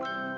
Bye.